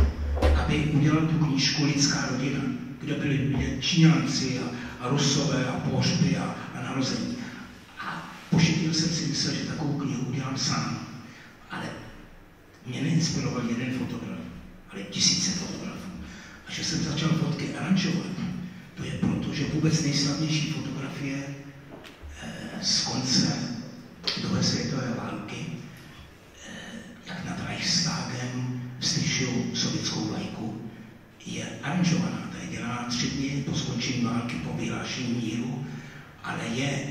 aby udělal tu knížku Lidská rodina, kde byli Číňanci a, a Rusové a pohřby a, a narození. A pošetil jsem si myslel, že takovou knihu udělám sám. Ale mě neinspiroval jeden fotograf, ale tisíce fotografů. A že jsem začal fotky aranžovat, to je proto, že vůbec nejslavnější fotografie eh, z konce druhé světové války, eh, jak nad Reichstagem vstyšují sovětskou vlajku, je aranžovaná. To je dělaná tři dny po skončení války, po vyhlášení míru, ale je,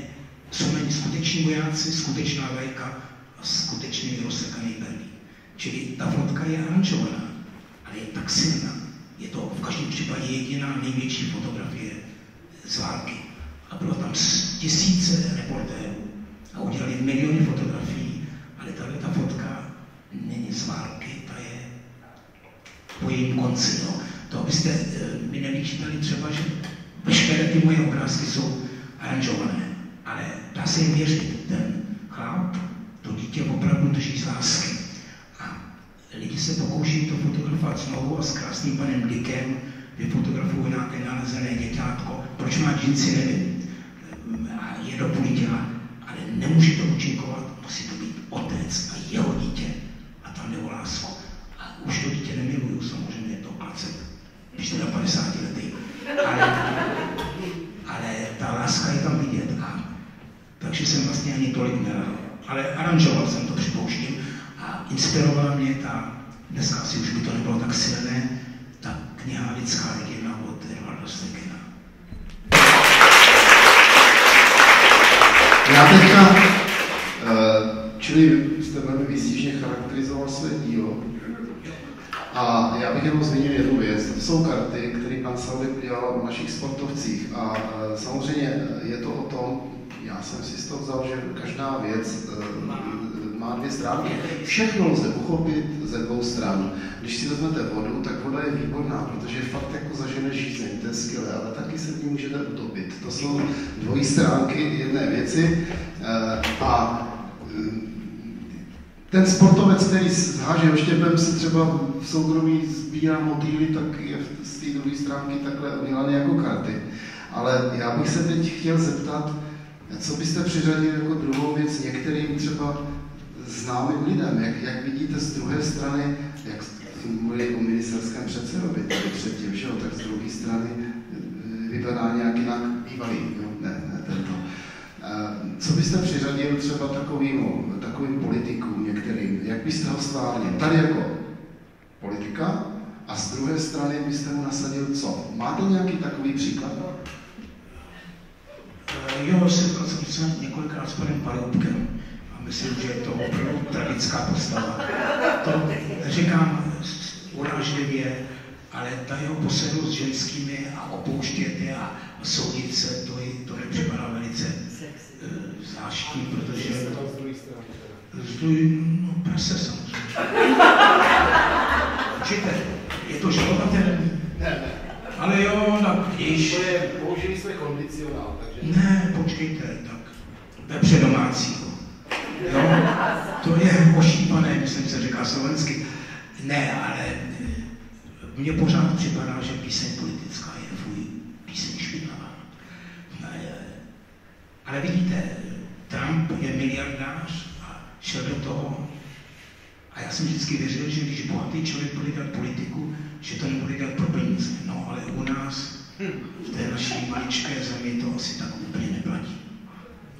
jsou na ní skuteční vojáci, skutečná vlajka a skutečný rozsekaný Berlín. Čili ta fotka je aranžovaná, ale je tak silná. Je to v každém případě jediná největší fotografie z války. A bylo tam tisíce reportérů a udělali miliony fotografií, ale tahle ta fotka není z války, ta je po jejím konci. No. To byste by eh, nevyčítali třeba, že veškeré ty moje obrázky jsou aranžované, ale dá se jim věřit. Ten chlap, to dítě opravdu drží z lásky lidi se pokouší to fotografovat znovu a s krásným panem Dickem vyfotografují nějaké nalezené děťátko. Proč má džinci, nevím. A je do půli těla, nemůže to učinkovat, musí to být otec a jeho dítě a tam nebo lásku. A už to dítě nemiluju, samozřejmě je to klacek, když na 50 lety. Ale, ale ta láska je tam vidět. A, takže jsem vlastně ani tolik neral. Ale aranžoval jsem to, připouštím a inspirovala mě ta, dneska asi už by to nebylo tak silné, ta kniha Lidská rodina od Edvarda Stekena. Já teďka, eh, čili jste velmi výstižně charakterizoval své dílo, a já bych jenom zmínil jednu věc. To jsou karty, které pan Saudek udělal o našich sportovcích. A eh, samozřejmě je to o tom, já jsem si z toho vzal, že každá věc eh, má dvě stránky. Všechno lze uchopit ze dvou stran. Když si vezmete vodu, tak voda je výborná, protože fakt jako zažene žízeň, to je skvělé, ale taky se tím můžete utopit. To jsou dvojí stránky jedné věci. Eh, a eh, ten sportovec, který háže oštěpem, si třeba v soukromí sbírá motýly, tak je z té druhé stránky takhle udělané jako karty. Ale já bych se teď chtěl zeptat, co byste přiřadili jako druhou věc některým třeba známým lidem, jak, jak vidíte z druhé strany, jak mluvili o ministerském předsedovi tady předtím, že jo, tak z druhé strany eh, vypadá nějak jinak bývalý, jo? ne, ne tento. Eh, co byste přiřadil třeba takovým, takovým politikům některým, jak byste ho stvárnil? Tady jako politika a z druhé strany byste mu nasadil co? Máte nějaký takový příklad? Eh, jo, jsem se několikrát s panem Paloupkem myslím, že je to opravdu tragická postava. To říkám urážlivě, ale ta jeho posedlost s ženskými a opouštět je a soudit se, to, to mi připadá velice uh, zvláštní, protože... Zdruj, no, prase samozřejmě. Určitě, je to životatelný. Ale jo, no, když... Ne, počkejte, tak vepře domácího. Jo? To je ošípané, myslím se říká slovensky. Ne, ale eh, mně pořád připadá, že píseň politická je tvůj píseň špinavá. Eh, ale vidíte, Trump je miliardář a šel do toho. A já jsem vždycky věřil, že když bohatý člověk bude dělat politiku, že to nebude dělat pro peníze. No ale u nás, v té naší maličké zemi, to asi tak úplně neplatí.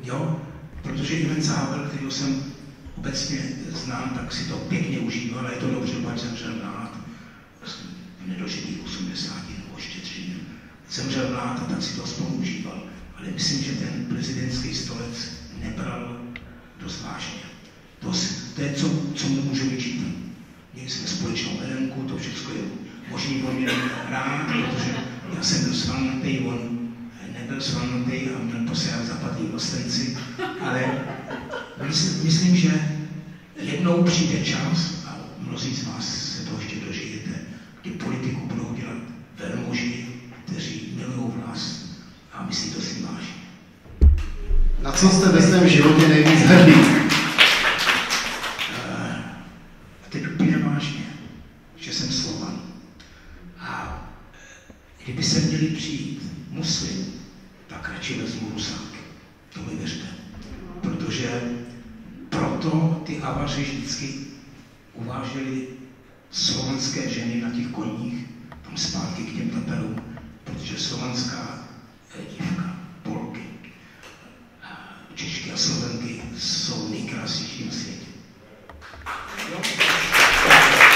Jo? Protože Ivan Zável, který jsem obecně znám, tak si to pěkně užíval a je to dobře, pač zemřel mlád, v nedožitých 80 nebo ještě tři. Zemřel mlád a tak si to aspoň užíval. Ale myslím, že ten prezidentský stolec nebral dost vážně. To, to je, co, co mu může vyčítat. Měli jsme společnou Helenku, to všechno je možný mě rád, protože já jsem byl svalnatý, on nebyl svalnatý a měl posílat zapadlý vlastenci, ale myslím, myslím, že jednou přijde čas, a mnozí z vás se to ještě dožijete, kdy politiku budou dělat velmoži, kteří milují vlast a myslí to si vážně. Na co jste ve svém životě nejvíc hrdý? A teď úplně vážně, že jsem Slovan. A kdyby se měli přijít muslim, radši vezmu rusáky. To mi věřte. Protože proto ty avaři vždycky uváželi slovanské ženy na těch koních tam zpátky k těm tepelům, protože slovanská dívka, Polky, Češky a Slovenky jsou nejkrásnější na světě. A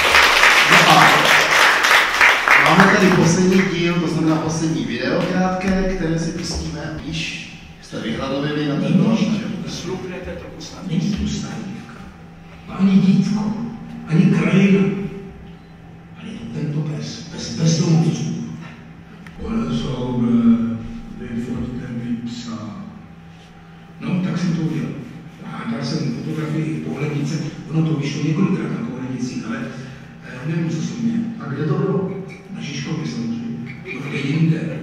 máme tady poslední díl, to znamená poslední video krátké, které si pustíme, víš, jste vyhladovili na ten nož, Slupnete trochu snad. Není dívka. Ani dítko, ani krajina, ani tento pes, bez bezdomovců. Ale jsou vyfoťte mi psa. No, tak jsem to udělal. A dal jsem fotografii i pohlednice. Ono to vyšlo několikrát na pohlednicích, ale eh, nevím, co jsem měl. A kde to bylo? Na Žižkově samozřejmě. Kde jinde.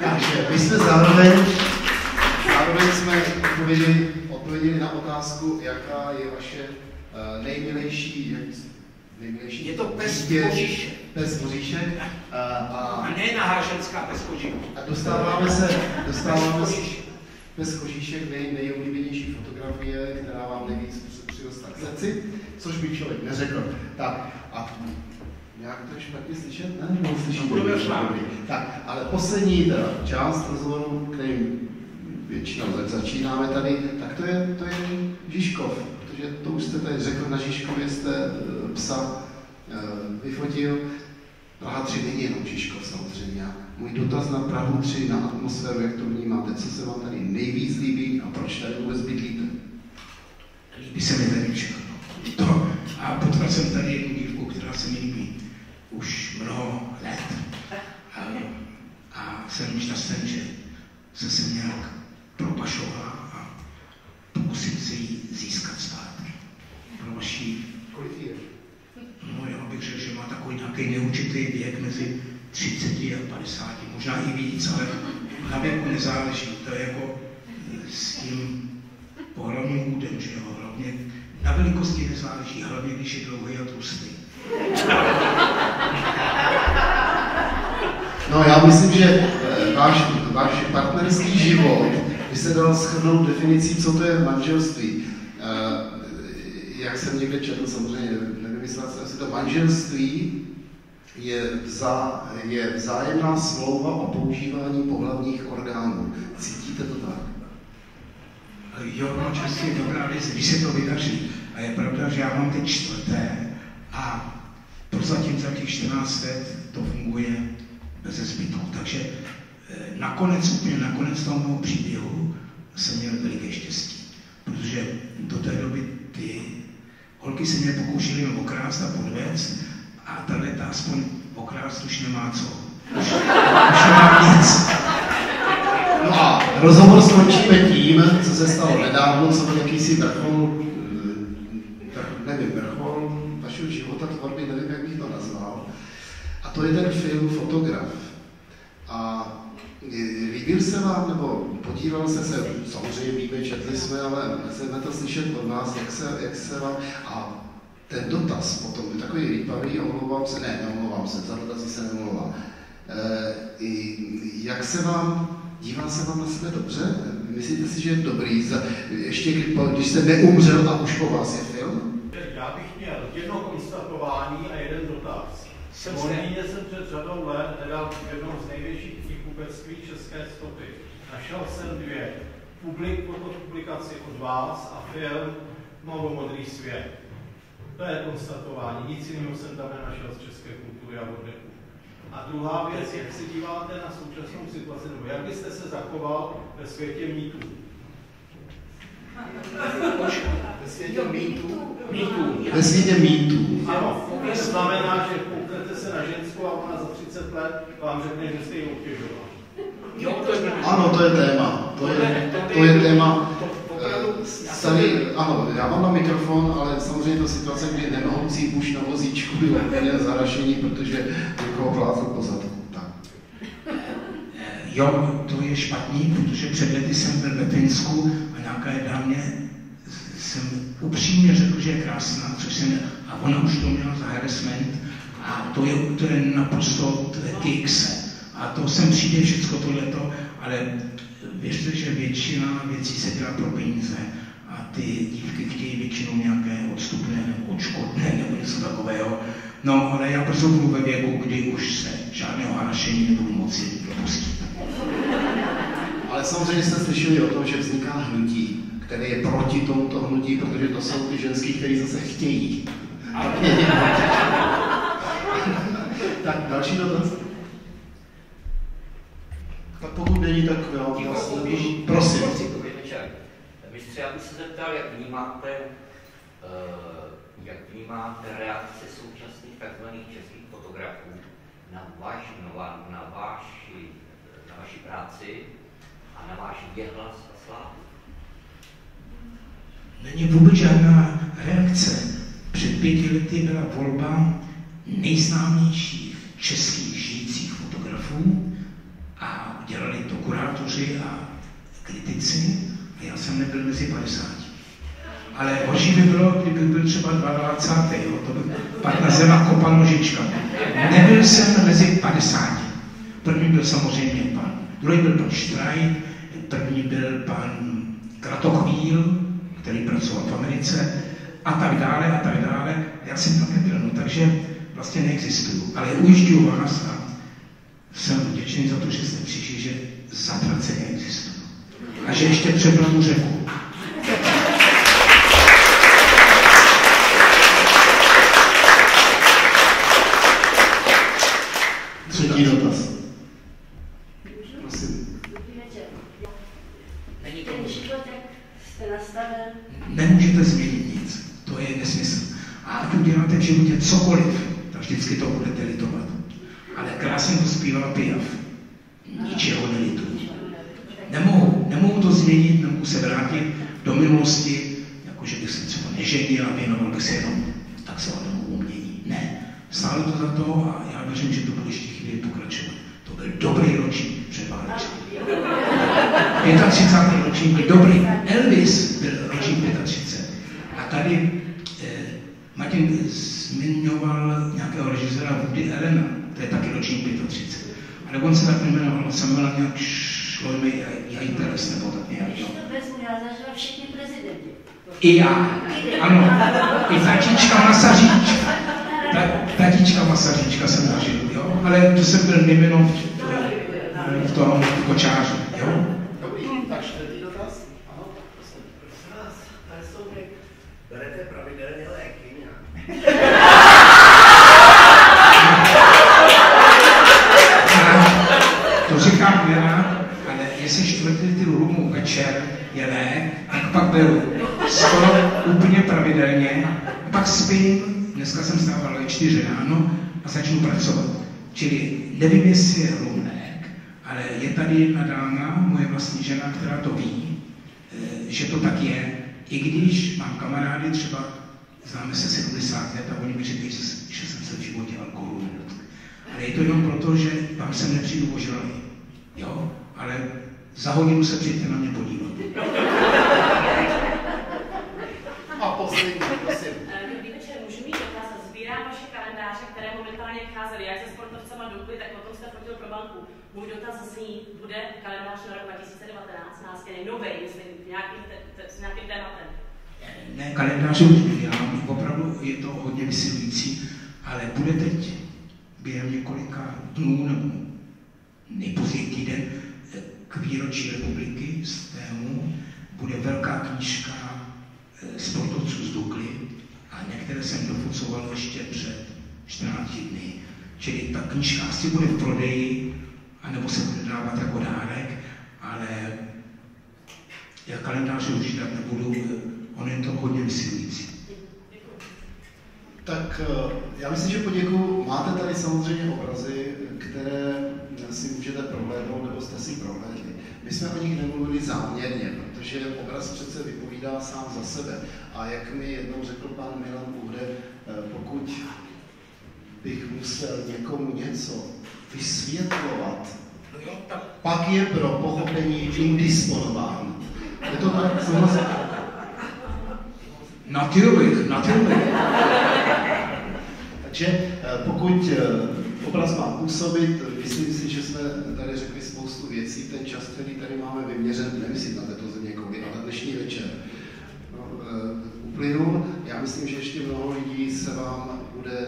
Takže my jsme zároveň, zároveň jsme odpověděli, odpověděli na otázku, jaká je vaše uh, nejmilejší, jak, nejmilejší Je to pes Kožíšek. Pes Kožíšek. Uh, a, A ne naháženská bez kožíku. a dostáváme se, dostáváme se, Pes Kožíšek, nej, nejoblíbenější fotografie, která vám nejvíc k srdci, což by člověk neřekl. Tak a nějak to je špatně slyšet, ne? Budeme šlápit. Tak, ale poslední teda část rozhovoru, kterým většinou za- začínáme tady, tak to je, to je Žižkov, protože to už jste tady řekl, na Žižkově jste eh, psa eh, vyfotil. Praha 3 není jenom Žižkov samozřejmě. A můj dotaz na Prahu 3, na atmosféru, jak to vnímáte, co se vám tady nejvíc líbí a proč tady vůbec bydlíte? Líbí se mi tady všechno. To, a potkal jsem tady jednu dívku, která se mi líbí už mnoho let. A, a jsem šťastný, že jsem se nějak propašovala a pokusím se ji získat zpátky. Pro vaší, Kolik je? no já bych řekl, že má takový nějaký neurčitý věk mezi 30 a 50, možná i víc, ale na věku nezáleží. To je jako s tím pohlavním údem, že jo, hlavně na velikosti nezáleží, hlavně když je dlouhý a tlustý. No já myslím, že eh, váš, váš partnerský život by se dal shrnout definicí, co to je manželství. Eh, Jak jsem někde četl, samozřejmě nevymyslel jsem si to, manželství je, vzá, je vzájemná smlouva o používání pohlavních orgánů. Cítíte to tak? Jo, manželství je dobrá věc, když se to vydaří. A je pravda, že já mám teď čtvrté a prozatím za těch 14 let to funguje bez zbytku. Takže eh, nakonec, úplně nakonec toho mého příběhu jsem měl veliké štěstí. Protože do té doby ty holky se mě pokoušely okrást a podvést a tahle ta aspoň okrást už nemá co. Už, už nemá nic. Rozhovor skončíme tím, co se stalo nedávno, co byl jakýsi vrchol, eh, nevím, vrchol vašeho života, tvorby, nevím, jak bych to nazval. A to je ten film Fotograf. A líbil se vám, nebo podíval jste se, samozřejmě víme, četli jsme, ale chceme to slyšet od nás, jak se, jak se vám, a ten dotaz potom je takový lípavý, omlouvám se, ne, neomlouvám se, za dotazy se neomlouvám. E, jak se vám, dívá se vám na sebe dobře? Myslíte si, že je dobrý, za, ještě když jste neumřel a už po vás je film? Já bych měl jedno konstatování a jeden dotaz. Jsem Londýně jsem před řadou let hledal v jednom z největších knihkupectví české stopy. Našel jsem dvě. Publik, publikaci od vás a film Modrý svět. To je konstatování. Nic jiného jsem tam nenašel z české kultury a oddechu. A druhá věc, jak se díváte na současnou situaci, nebo jak byste se zachoval ve světě mýtů? Ve světě mýtů? Mýtů. Ve světě mýtů. Ano, to znamená, že kouknete se na ženskou a ona za 30 let vám řekne, že jste ji obtěžoval. Ano, to je téma. To je, to je téma. Tady, ano, já mám na mikrofon, ale samozřejmě to situace, kdy nemohoucí muž na vozíčku byl úplně zarašení, protože někoho plázl po zadku. Jo, to je špatný, protože před lety jsem byl ve Finsku a nějaká dámě jsem upřímně řekl, že je krásná, což jsem, a ona už to měla za harassment a to je, to je naprosto kicks. A to sem přijde všechno tohleto, ale věřte, že většina věcí se dělá pro peníze ty dívky chtějí většinou nějaké odstupné nebo odškodné nebo něco takového. No, ale já prostě budu ve věku, kdy už se žádného harašení nebudu moci dopustit. Ale samozřejmě jste slyšeli o tom, že vzniká hnutí, které je proti tomuto hnutí, protože to jsou ty ženský, které zase chtějí. tak další dotaz. Tak pokud není, tak jo, vlastně, prosím. Dobrý Mistře, já bych se zeptal, jak vnímáte, uh, jak vnímáte reakce současných tzv. českých fotografů na, váš, na, na, váši, na vaši práci a na váš věhlas a slávu? Není vůbec žádná reakce. Před pěti lety byla volba nejznámějších českých žijících fotografů a dělali to kurátoři a kritici já jsem nebyl mezi 50. Ale horší by bylo, kdyby byl třeba 22. Jo, to by pak na zema kopa nožička. Nebyl jsem mezi 50. První byl samozřejmě pan, druhý byl pan Štrajt, první byl pan Kratochvíl, který pracoval v Americe, a tak dále, a tak dále. Já jsem tam nebyl, no, takže vlastně neexistuju. Ale ujišťuju vás a jsem vděčný za to, že jste přišli, že zatraceně existují. A že ještě přeplanu řeku. Třetí dotaz. Prosím. Nemůžete změnit nic. To je nesmysl. A ať uděláte v životě cokoliv, tak vždycky to budete litovat. Ale krásně to zpíval Piaf. Ničeho nelituji. Nemohu, nemohu to změnit, nemohu se vrátit do minulosti, jakože bych se třeba neženil a věnoval bych se jenom tak se tomu umění. Ne, stálo to za to a já věřím, že to bude ještě chvíli pokračovat. To byl dobrý ročník před Vánocem. 35. ročník byl dobrý. Elvis byl ročník 35. A tady eh, Martin zmiňoval nějakého režiséra Woody Allena, to je taky ročník 35. Ale on se tak nejmenoval Samuel nějak Šlojmy Jajteles nebo tak nějak. Když to vezmu, já zažila všechny prezidenty. I já. Ano. I tatíčka Masaříčka. Ta, tatíčka Masaříčka jsem zažil, jo? Ale to jsem byl Miminov v, v tom kočáři, jo? Dobrý, tak čtvrtý dotaz. Ano, prosím. Prosím vás, pane Soubek, berete pravidelně léky spím, dneska jsem stával ve čtyři ráno a začnu pracovat. Čili nevím, jestli je lék, ale je tady jedna dáma, moje vlastní žena, která to ví, eh, že to tak je, i když mám kamarády, třeba známe se 70 let a oni mi říkají, že, jsem se v životě alkoholu nedotkl. Ale je to jenom proto, že tam jsem nepřijdu ožralý. Jo? Ale za hodinu se přijďte na mě podívat. A poslední, prosím. Eh, Dobrý večer, můžu mít dotaz. Sbírám vaše kalendáře, které momentálně vycházely jak se sportovcema Dukly, tak potom jste fotil pro banku. Můj dotaz zní, bude kalendář na rok 2019 nástěný nový, myslím, nějakým, te, te, s nějakým tématem. Ne, kalendáře už nedělám, opravdu je to hodně vysilující, ale bude teď během několika dnů nebo nejpozději týden k výročí republiky z tému bude velká knížka eh, sportovců z Dukly a některé jsem dofucoval ještě před 14 dny. Čili ta knížka asi bude v prodeji, anebo se bude dávat jako dárek, ale já kalendáře už dát nebudu, on je to hodně vysilující. Tak eh, já myslím, že poděkuju. Máte tady samozřejmě obrazy, které si můžete prohlédnout, nebo jste si prohlédli. My jsme o nich nemluvili záměrně, protože obraz přece vypovídá sám za sebe. A jak mi jednou řekl pan Milan Uhde, eh, pokud bych musel někomu něco vysvětlovat, pak je pro pochopení indisponován. Je to tak? Natürlich, natürlich. Takže eh, pokud eh, obraz má působit, myslím si, že jsme tady řekli spoustu věcí, ten čas, který tady máme vyměřen, nemyslím na této země kouly, ale dnešní večer, no, uh, uplynul. Já myslím, že ještě mnoho lidí se vám bude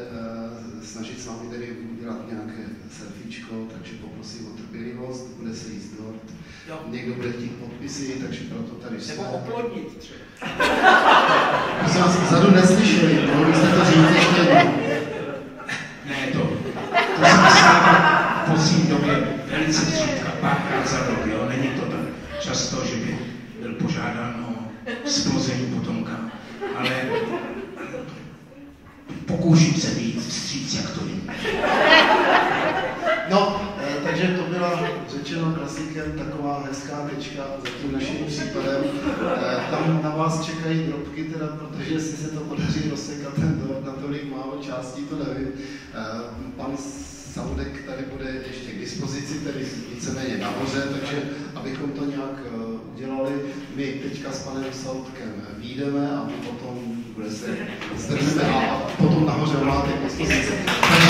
snažit s vámi tady udělat nějaké selfiečko, takže poprosím o trpělivost, bude se jíst dort. Jo. Někdo bude chtít podpisy, takže proto tady jsme. Nebo oplodnit třeba. Jsme vás vzadu neslyšeli, mohli byste to říct ještě jednou. Ne, to, to se stává v poslední době velice zřídka, párkrát za rok, jo, není to tak často, že by byl požádán o splození potomka, ale pokouším se být vstříc, jak to vím. No, eh, takže to byla řečeno klasikem taková hezká tečka za tím naším případem. Eh, Tam na vás čekají drobky, teda, protože jestli se to podaří rozsekat ten dort na tolik málo částí, to nevím. Eh, Pan Saudek tady bude ještě k dispozici, tedy víceméně nahoře, takže abychom to nějak udělali, my teďka s panem Saudkem výjdeme a my potom bude se, a potom nahoře máte. Takže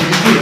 děkuji.